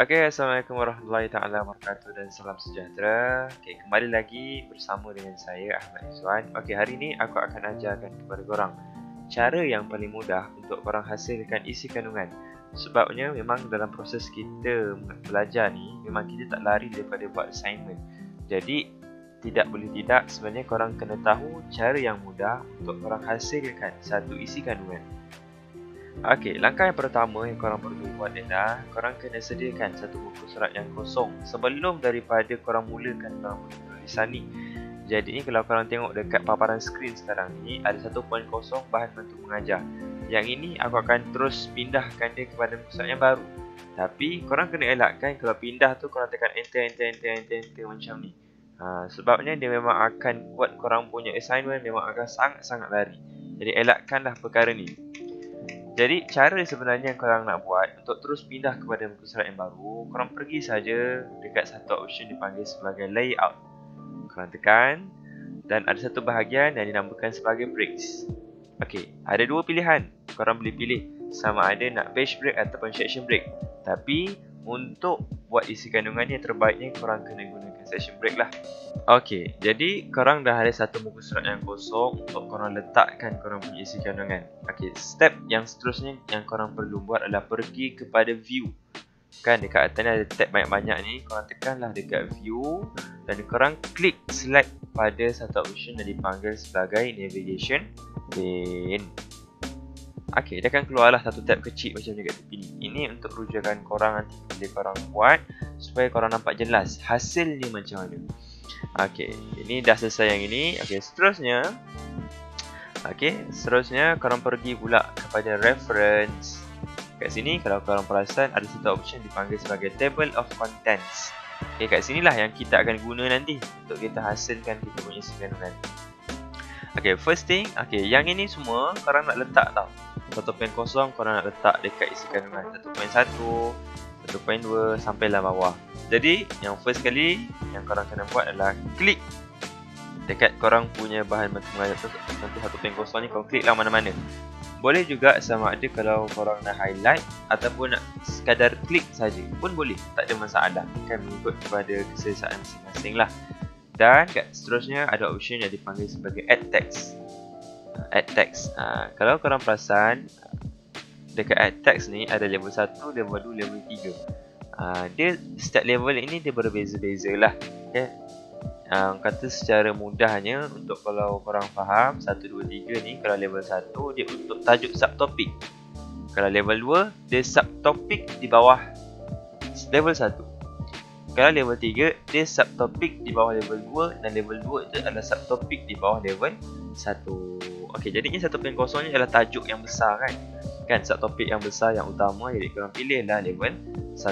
Okay, Assalamualaikum warahmatullahi taala wabarakatuh dan salam sejahtera. Okay, kembali lagi bersama dengan saya Ahmad Izwan. Okay, hari ini aku akan ajarkan kepada korang cara yang paling mudah untuk korang hasilkan isi kandungan. Sebabnya memang dalam proses kita belajar ni, memang kita tak lari daripada buat assignment. Jadi, tidak boleh tidak sebenarnya korang kena tahu cara yang mudah untuk korang hasilkan satu isi kandungan. Okey, langkah yang pertama yang korang perlu buat ialah korang kena sediakan satu buku surat yang kosong sebelum daripada korang mulakan korang tulisan ni. Jadi ni kalau korang tengok dekat paparan skrin sekarang ni ada satu poin kosong bahan bantu mengajar. Yang ini aku akan terus pindahkan dia kepada buku surat yang baru. Tapi korang kena elakkan kalau pindah tu korang tekan enter enter enter enter, enter macam ni. Ha, sebabnya dia memang akan buat korang punya assignment memang akan sangat-sangat lari. Jadi elakkanlah perkara ni. Jadi cara sebenarnya yang korang nak buat untuk terus pindah kepada muka surat yang baru, korang pergi saja dekat satu option dipanggil sebagai layout. Korang tekan dan ada satu bahagian yang dinamakan sebagai breaks. Okey, ada dua pilihan. Korang boleh pilih sama ada nak page break ataupun section break. Tapi untuk buat isi kandungan ni terbaiknya korang kena gunakan section break lah. Okey, jadi korang dah ada satu muka surat yang kosong untuk korang letakkan korang punya isi kandungan. Okey, step yang seterusnya yang korang perlu buat adalah pergi kepada view. Kan dekat atas ni ada tab banyak-banyak ni, korang tekanlah dekat view dan korang klik select pada satu option yang dipanggil sebagai navigation pane. Okey, dia akan keluarlah satu tab kecil macam ni kat tepi ni. Ini untuk rujukan korang nanti bila korang buat supaya korang nampak jelas hasilnya macam mana. Okey, ini dah selesai yang ini. Okey, seterusnya Okey, seterusnya korang pergi pula kepada reference. Kat sini kalau korang perasan ada satu option dipanggil sebagai table of contents. Okey, kat sinilah yang kita akan guna nanti untuk kita hasilkan kita punya kandungan. Okey, first thing, okey, yang ini semua korang nak letak tau. Satu pen kosong korang nak letak dekat isi kandungan. Satu pen satu, satu pen dua, sampailah bawah. Jadi, yang first kali yang korang kena buat adalah klik dekat korang punya bahan mengajar tu. Tentu satu pen kosong ni korang klik lah mana-mana. Boleh juga sama ada kalau korang nak highlight ataupun nak sekadar klik saja pun boleh. Tak ada masalah. Kan mengikut kepada keselesaan masing-masing lah. Dan kat seterusnya ada option yang dipanggil sebagai add text add text uh, kalau korang perasan dekat add text ni ada level 1, level 2, level 3 uh, dia setiap level ini dia berbeza-beza lah okay. uh, kata secara mudahnya untuk kalau korang faham 1, 2, 3 ni kalau level 1 dia untuk tajuk subtopik kalau level 2 dia subtopik di bawah level 1 kalau level 3 dia subtopik di bawah level 2 dan level 2 itu adalah subtopik di bawah level 1 Okey, jadi ini satu pen kosong ni adalah tajuk yang besar kan? Kan subtopik yang besar yang utama jadi korang pilihlah level 1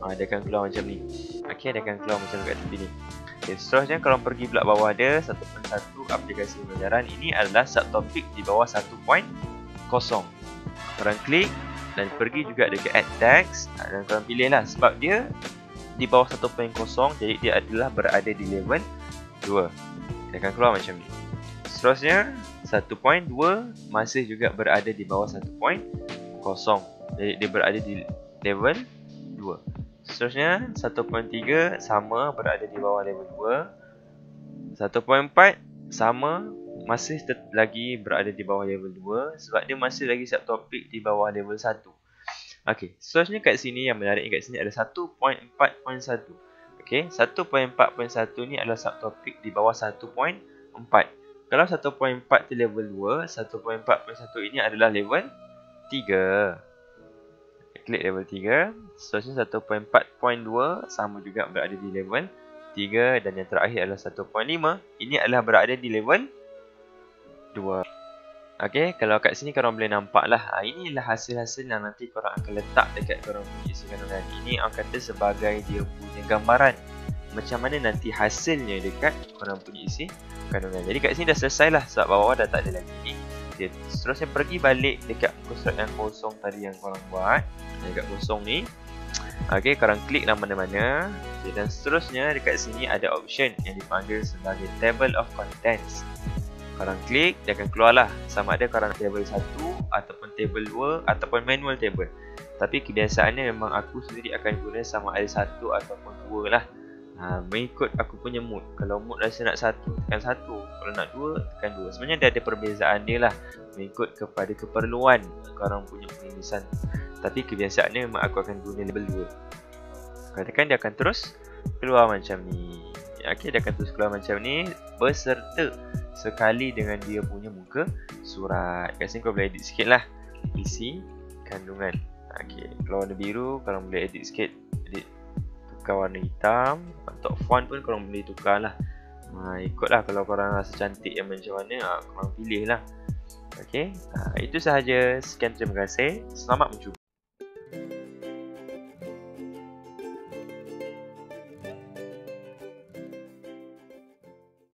ha, dia akan keluar macam ni. Ok dia akan keluar macam kat tepi ni. Ok seterusnya kalau pergi pula bawah dia 1.1 aplikasi pelajaran ini adalah subtopik di bawah 1.0 korang klik dan pergi juga dekat add text. Ha, dan korang pilih lah sebab dia di bawah 1.0 jadi dia adalah berada di level 2 dia akan keluar macam ni. Seterusnya 1.2 masih juga berada di bawah 1.0 jadi dia berada di level 2 Seterusnya 1.3 sama berada di bawah level 2 1.4 sama masih lagi berada di bawah level 2 Sebab dia masih lagi subtopik di bawah level 1 Ok, seterusnya kat sini yang menarik kat sini ada 1.4.1 Ok, 1.4.1 ni adalah subtopik di bawah 1.4 Kalau 1.4 tu level 2 1.4.1 ini adalah level 3 klik level 3 Seterusnya 1.4.2 sama juga berada di level 3 Dan yang terakhir adalah 1.5 Ini adalah berada di level 2 Ok, kalau kat sini korang boleh nampak lah ha, Inilah hasil-hasil yang nanti korang akan letak dekat korang punya isi kandungan Ini orang kata sebagai dia punya gambaran Macam mana nanti hasilnya dekat korang punya kandungan Jadi kat sini dah selesai lah sebab bawah dah tak ada lagi ni. Dia seterusnya pergi balik dekat pusat yang kosong tadi yang korang buat. Dekat kosong ni. Ok korang klik lah mana-mana. Okay, dan seterusnya dekat sini ada option yang dipanggil sebagai table of contents korang klik dia akan keluar lah sama ada korang table 1 ataupun table 2 ataupun manual table. Tapi kebiasaannya memang aku sendiri akan guna sama ada satu ataupun dua lah. Ha, Mengikut aku punya mood. Kalau mood rasa nak satu, tekan satu. Kalau nak dua, tekan dua. Sebenarnya dia ada perbezaan dia lah. Mengikut kepada keperluan korang punya penulisan. Tapi kebiasaannya memang aku akan guna level dua. Katakan dia akan terus keluar macam ni. Okay, dia akan terus keluar macam ni. Berserta sekali dengan dia punya muka surat. Kat sini kau boleh edit sikit lah. Isi kandungan. Okay. Kalau warna biru korang boleh edit sikit Edit tukar warna hitam. Untuk font pun korang boleh tukar lah. Ha, Ikutlah kalau korang rasa cantik yang macam mana ha, Korang pilih lah. Okay, ha, itu sahaja. Sekian terima kasih. Selamat mencuba